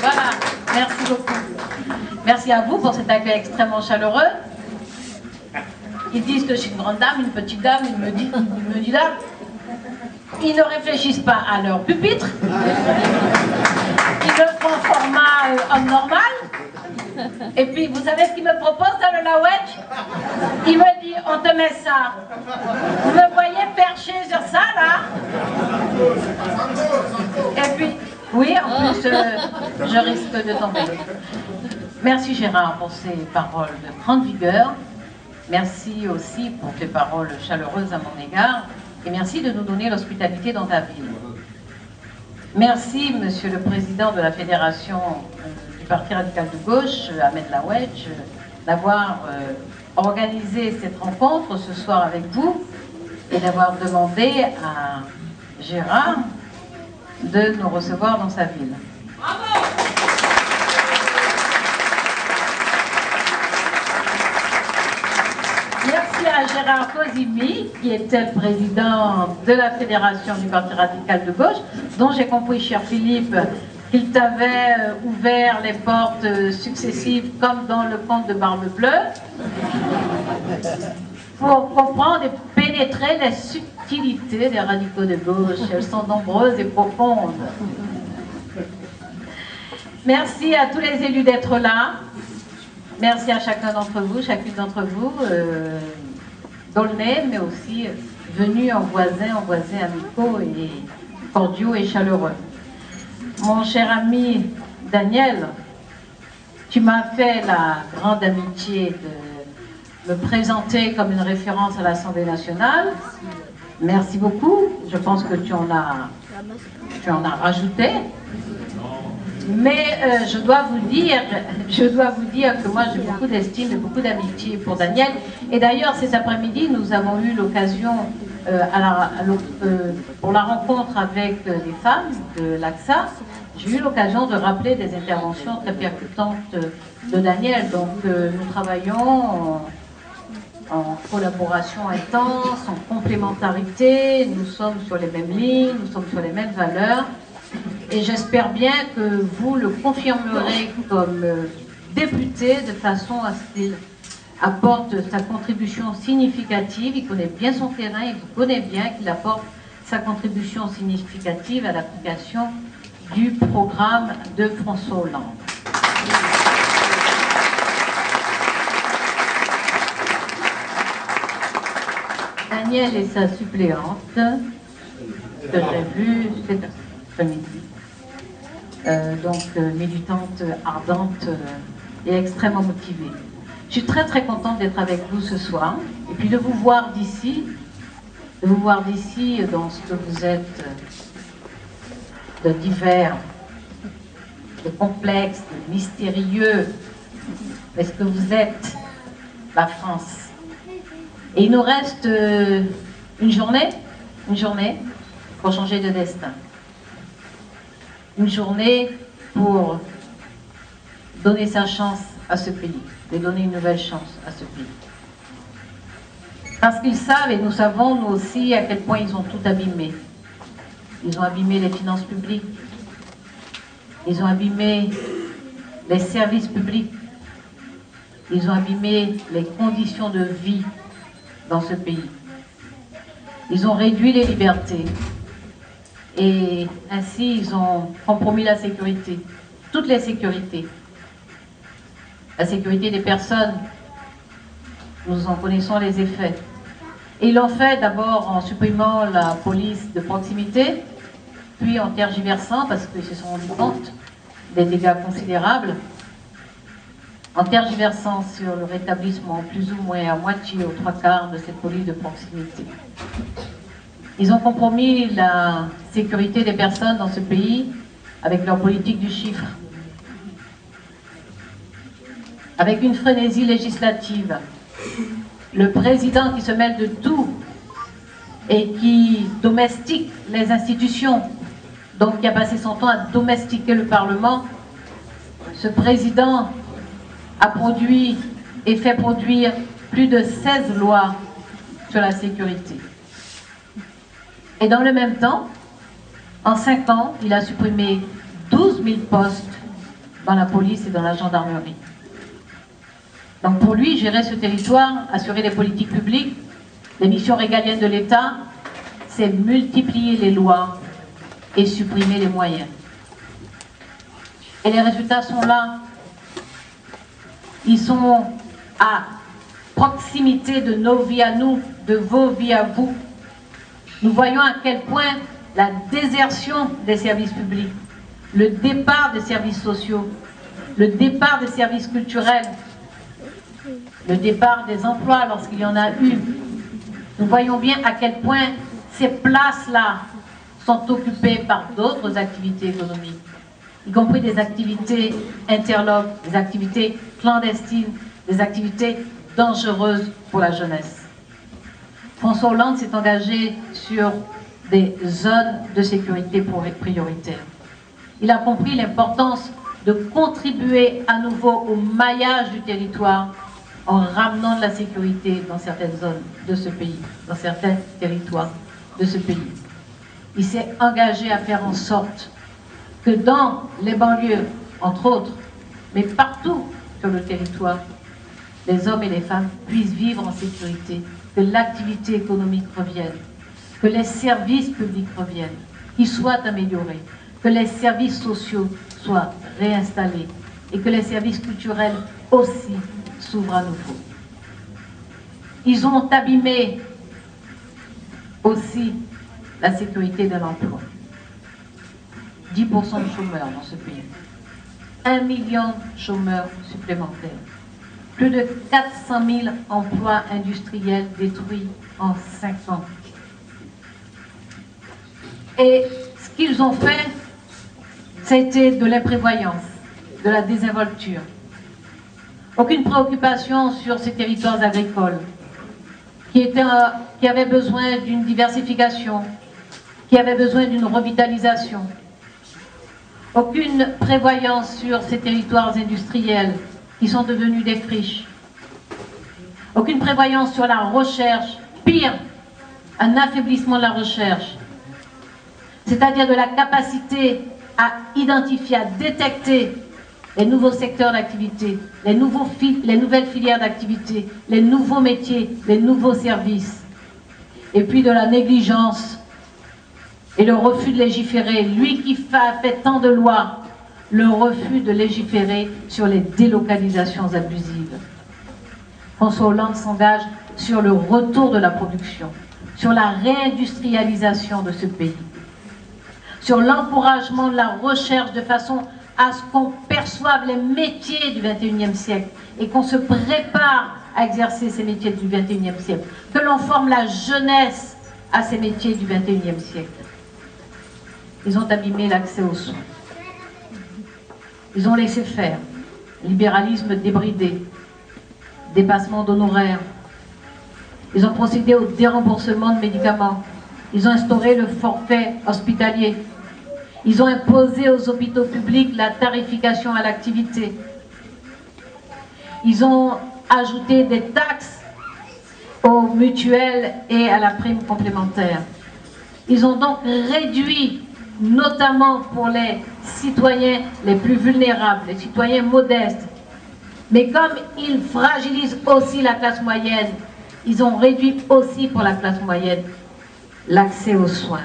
Voilà, merci beaucoup. Merci à vous pour cet accueil extrêmement chaleureux. Ils disent que je suis une grande dame, une petite dame, ils me disent, ils me disent là. Ils ne réfléchissent pas à leur pupitre. Ils le font format euh, homme normal. Et puis, vous savez ce qu'il me propose dans le Lawedge Il me dit, on te met ça. Vous me voyez perché sur ça, là Et puis, oui, en plus, euh, je risque de tomber. Merci Gérard pour ces paroles de grande vigueur. Merci aussi pour tes paroles chaleureuses à mon égard. Et merci de nous donner l'hospitalité dans ta ville. Merci, Monsieur le Président de la Fédération du Parti radical de gauche, Ahmed Lawedge, d'avoir euh, organisé cette rencontre ce soir avec vous et d'avoir demandé à Gérard de nous recevoir dans sa ville. Merci à Gérard Cosimi, qui était le président de la Fédération du Parti radical de gauche, dont j'ai compris, cher Philippe, qu'il t'avait euh, ouvert les portes euh, successives, comme dans le conte de Barbe Bleue, pour comprendre et pénétrer les subtilités des radicaux de gauche. Elles sont nombreuses et profondes. Merci à tous les élus d'être là. Merci à chacun d'entre vous, chacune d'entre vous, euh, mais aussi venus en voisins, en voisins amicaux et cordiaux et chaleureux. Mon cher ami Daniel, tu m'as fait la grande amitié de me présenter comme une référence à l'Assemblée nationale. Merci beaucoup. Je pense que tu en as, rajouté. Mais euh, je dois vous dire, je dois vous dire que moi j'ai beaucoup d'estime et beaucoup d'amitié pour Daniel. Et d'ailleurs cet après-midi nous avons eu l'occasion l'o- euh, pour la rencontre avec euh, les femmes de l'AXA, j'ai eu l'occasion de rappeler des interventions très percutantes euh, de Daniel. Donc euh, nous travaillons en, en collaboration intense, en complémentarité, nous sommes sur les mêmes lignes, nous sommes sur les mêmes valeurs. Et j'espère bien que vous le confirmerez comme euh, député de façon à ce qu'il apporte sa contribution significative. Il connaît bien son terrain, il connaît bien qu'il apporte sa contribution significative à l'application du programme de François Hollande. Daniel et sa suppléante, que j'ai vue cet après-midi. Euh, donc euh, militante ardente euh, et extrêmement motivée. Je suis très très contente d'être avec vous ce soir et puis de vous voir d'ici, de vous voir d'ici dans ce que vous êtes de divers, de complexe, de mystérieux, mais ce que vous êtes, la France? Et il nous reste euh, une journée, une journée pour changer de destin une journée pour donner sa chance à ce pays, de donner une nouvelle chance à ce pays. Parce qu'ils savent, et nous savons nous aussi, à quel point ils ont tout abîmé. Ils ont abîmé les finances publiques, ils ont abîmé les services publics, ils ont abîmé les conditions de vie dans ce pays. Ils ont réduit les libertés, et ainsi, ils ont compromis la sécurité, toutes les sécurités. La sécurité des personnes, nous en connaissons les effets. Et ils l'ont fait d'abord en supprimant la police de proximité, puis en tergiversant, parce qu'ils se sont rendus compte des dégâts considérables, en tergiversant sur le rétablissement plus ou moins à moitié, aux trois quarts de cette police de proximité. Ils ont compromis la sécurité des personnes dans ce pays avec leur politique du chiffre, avec une frénésie législative, le président qui se mêle de tout et qui domestique les institutions, donc qui a passé son temps à domestiquer le Parlement, ce président a produit et fait produire plus de 16 lois sur la sécurité. Et dans le même temps, en 5 ans, il a supprimé 12 000 postes dans la police et dans la gendarmerie. Donc pour lui, gérer ce territoire, assurer les politiques publiques, les missions régaliennes de l'État, c'est multiplier les lois et supprimer les moyens. Et les résultats sont là. Ils sont à proximité de nos vies à nous, de vos vies à vous. Nous voyons à quel point la désertion des services publics, le départ des services sociaux, le départ des services culturels, le départ des emplois lorsqu'il y en a eu. Nous voyons bien à quel point ces places-là sont occupées par d'autres activités économiques, y compris des activités interlopes, des activités clandestines, des activités dangereuses pour la jeunesse. François Hollande s'est engagé sur des zones de sécurité prioritaires. Il a compris l'importance de contribuer à nouveau au maillage du territoire en ramenant de la sécurité dans certaines zones de ce pays, dans certains territoires de ce pays. Il s'est engagé à faire en sorte que dans les banlieues, entre autres, mais partout sur le territoire, les hommes et les femmes puissent vivre en sécurité, que l'activité économique revienne, que les services publics reviennent, qu'ils soient améliorés, que les services sociaux soient réinstallés et que les services culturels aussi s'ouvrent à nouveau. Ils ont abîmé aussi la sécurité de l'emploi. 10% de chômeurs dans ce pays. Un million de chômeurs supplémentaires. Plus de 400 000 emplois industriels détruits en 5 ans. Et ce qu'ils ont fait, c'était de l'imprévoyance, de la désinvolture. Aucune préoccupation sur ces territoires agricoles qui, étaient, qui avaient besoin d'une diversification, qui avaient besoin d'une revitalisation. Aucune prévoyance sur ces territoires industriels qui sont devenus des friches. Aucune prévoyance sur la recherche. Pire, un affaiblissement de la recherche. C'est-à-dire de la capacité à identifier, à détecter les nouveaux secteurs d'activité, les, les nouvelles filières d'activité, les nouveaux métiers, les nouveaux services. Et puis de la négligence et le refus de légiférer. Lui qui fait tant de lois, le refus de légiférer sur les délocalisations abusives. François Hollande s'engage sur le retour de la production, sur la réindustrialisation de ce pays sur l'encouragement de la recherche de façon à ce qu'on perçoive les métiers du 21e siècle et qu'on se prépare à exercer ces métiers du 21e siècle, que l'on forme la jeunesse à ces métiers du 21e siècle. Ils ont abîmé l'accès aux soins. Ils ont laissé faire. Libéralisme débridé, dépassement d'honoraires. Ils ont procédé au déremboursement de médicaments. Ils ont instauré le forfait hospitalier. Ils ont imposé aux hôpitaux publics la tarification à l'activité. Ils ont ajouté des taxes aux mutuelles et à la prime complémentaire. Ils ont donc réduit, notamment pour les citoyens les plus vulnérables, les citoyens modestes, mais comme ils fragilisent aussi la classe moyenne, ils ont réduit aussi pour la classe moyenne l'accès aux soins.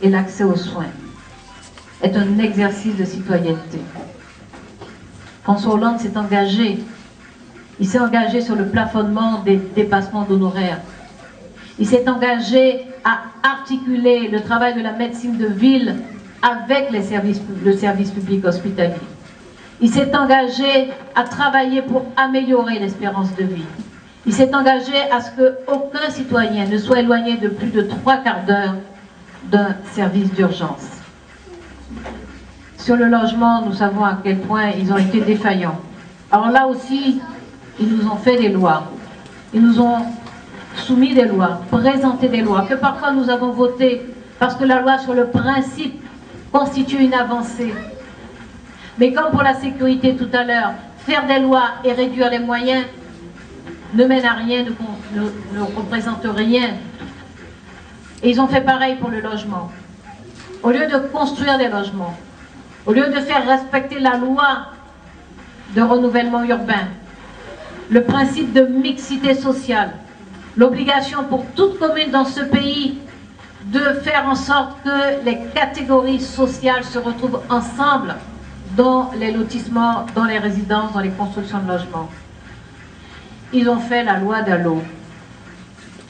Et l'accès aux soins est un exercice de citoyenneté. François Hollande s'est engagé. Il s'est engagé sur le plafonnement des dépassements d'honoraires. Il s'est engagé à articuler le travail de la médecine de ville avec le service public hospitalier. Il s'est engagé à travailler pour améliorer l'espérance de vie. Il s'est engagé à ce qu'aucun citoyen ne soit éloigné de plus de trois quarts d'heure d'un service d'urgence. Sur le logement, nous savons à quel point ils ont été défaillants. Alors là aussi, ils nous ont fait des lois. Ils nous ont soumis des lois, présenté des lois, que parfois nous avons votées parce que la loi sur le principe constitue une avancée. Mais comme pour la sécurité tout à l'heure, faire des lois et réduire les moyens ne mène à rien, ne, représente rien. Et ils ont fait pareil pour le logement. Au lieu de construire des logements, au lieu de faire respecter la loi de renouvellement urbain, le principe de mixité sociale, l'obligation pour toute commune dans ce pays de faire en sorte que les catégories sociales se retrouvent ensemble dans les lotissements, dans les résidences, dans les constructions de logements. Ils ont fait la loi d'Allo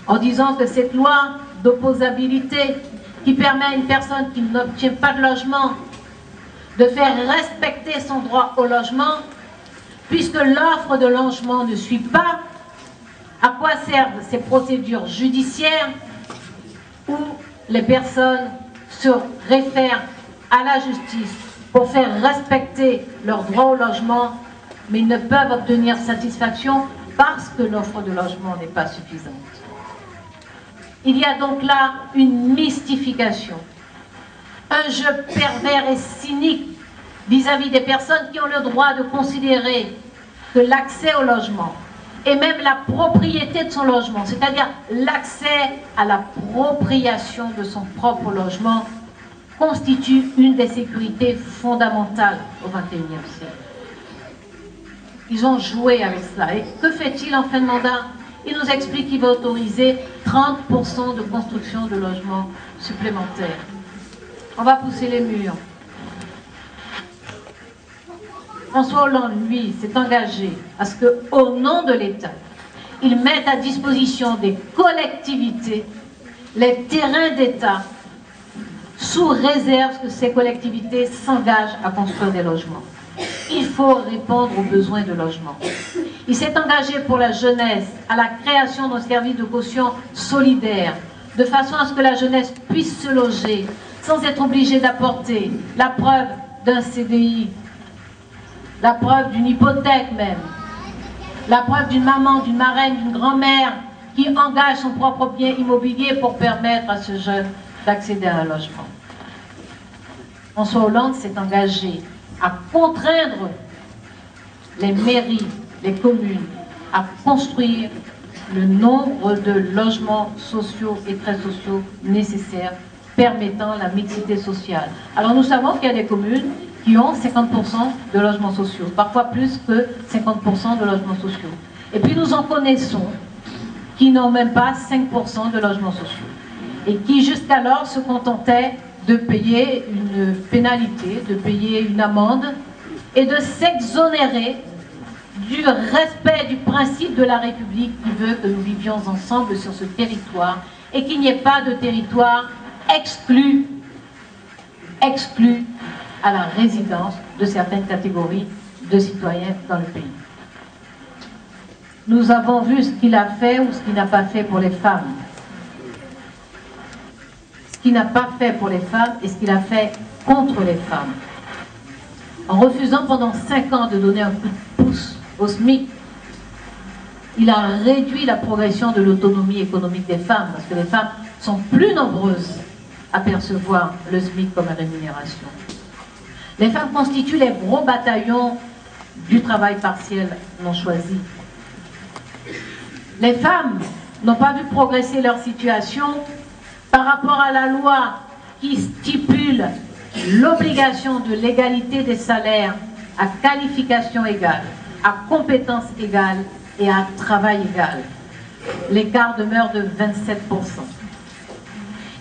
en disant que cette loi d'opposabilité qui permet à une personne qui n'obtient pas de logement de faire respecter son droit au logement, puisque l'offre de logement ne suit pas, à quoi servent ces procédures judiciaires où les personnes se réfèrent à la justice pour faire respecter leur droit au logement, mais ne peuvent obtenir satisfaction parce que l'offre de logement n'est pas suffisante. Il y a donc là une mystification, un jeu pervers et cynique vis-à-vis des personnes qui ont le droit de considérer que l'accès au logement et même la propriété de son logement, c'est-à-dire l'accès à la propriation de son propre logement, constitue une des sécurités fondamentales au XXIe siècle. Ils ont joué avec cela. Et que fait-il en fin de mandat Il nous explique qu'il va autoriser 30% de construction de logements supplémentaires. On va pousser les murs. François Hollande, lui, s'est engagé à ce qu'au nom de l'État, il mette à disposition des collectivités les terrains d'État sous réserve que ces collectivités s'engagent à construire des logements. Il faut répondre aux besoins de logement. Il s'est engagé pour la jeunesse à la création d'un service de caution solidaire, de façon à ce que la jeunesse puisse se loger sans être obligée d'apporter la preuve d'un CDI, la preuve d'une hypothèque même, la preuve d'une maman, d'une marraine, d'une grand-mère qui engage son propre bien immobilier pour permettre à ce jeune d'accéder à un logement. François Hollande s'est engagé à contraindre les mairies, communes à construire le nombre de logements sociaux et très sociaux nécessaires permettant la mixité sociale. Alors nous savons qu'il y a des communes qui ont 50% de logements sociaux, parfois plus que 50% de logements sociaux. Et puis nous en connaissons qui n'ont même pas 5% de logements sociaux et qui jusqu'alors se contentaient de payer une pénalité, de payer une amende et de s'exonérer du respect du principe de la République qui veut que nous vivions ensemble sur ce territoire et qu'il n'y ait pas de territoire exclu, exclu à la résidence de certaines catégories de citoyens dans le pays. Nous avons vu ce qu'il a fait ou ce qu'il n'a pas fait pour les femmes. Ce qu'il n'a pas fait pour les femmes et ce qu'il a fait contre les femmes. En refusant pendant cinq ans de donner un coup de au SMIC, il a réduit la progression de l'autonomie économique des femmes, parce que les femmes sont plus nombreuses à percevoir le SMIC comme rémunération. Les femmes constituent les gros bataillons du travail partiel non choisi. Les femmes n'ont pas vu progresser leur situation par rapport à la loi qui stipule l'obligation de l'égalité des salaires à qualification égale, à compétence égale et à travail égal. L'écart demeure de 27%.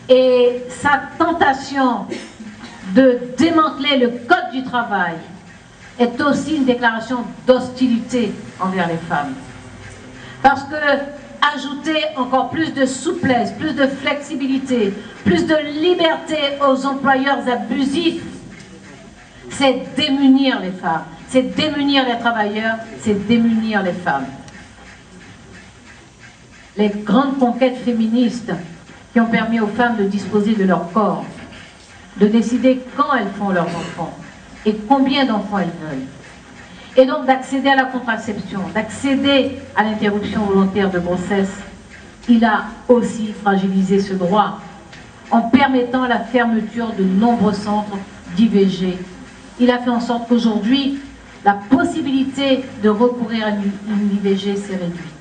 Et sa tentation de démanteler le code du travail est aussi une déclaration d'hostilité envers les femmes. Parce que ajouter encore plus de souplesse, plus de flexibilité, plus de liberté aux employeurs abusifs, c'est démunir les femmes, c'est démunir les travailleurs, c'est démunir les femmes. Les grandes conquêtes féministes qui ont permis aux femmes de disposer de leur corps, de décider quand elles font leurs enfants et combien d'enfants elles veulent. et donc d'accéder à la contraception, d'accéder à l'interruption volontaire de grossesse, il a aussi fragilisé ce droit en permettant la fermeture de nombreux centres d'IVG. Il a fait en sorte qu'aujourd'hui, la possibilité de recourir à une s'est réduite.